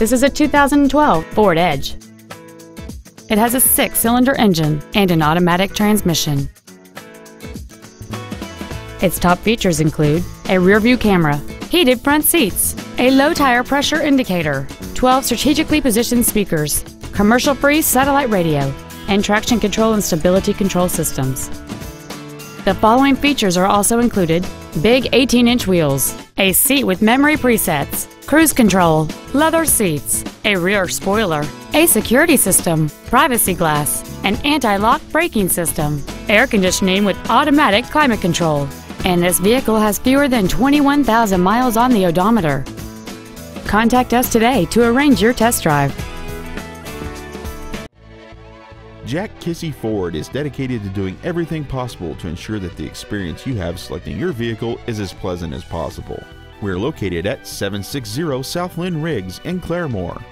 This is a 2012 Ford Edge. It has a six-cylinder engine and an automatic transmission. Its top features include a rear-view camera, heated front seats, a low tire pressure indicator, 12 strategically positioned speakers, commercial-free satellite radio, and traction control and stability control systems. The following features are also included big 18 inch wheels, a seat with memory presets, cruise control, leather seats, a rear spoiler, a security system, privacy glass, an anti lock braking system, air conditioning with automatic climate control, and this vehicle has fewer than 21,000 miles on the odometer. Contact us today to arrange your test drive. Jack Kissee Ford is dedicated to doing everything possible to ensure that the experience you have selecting your vehicle is as pleasant as possible. We're located at 760 South Lynn Riggs in Claremore.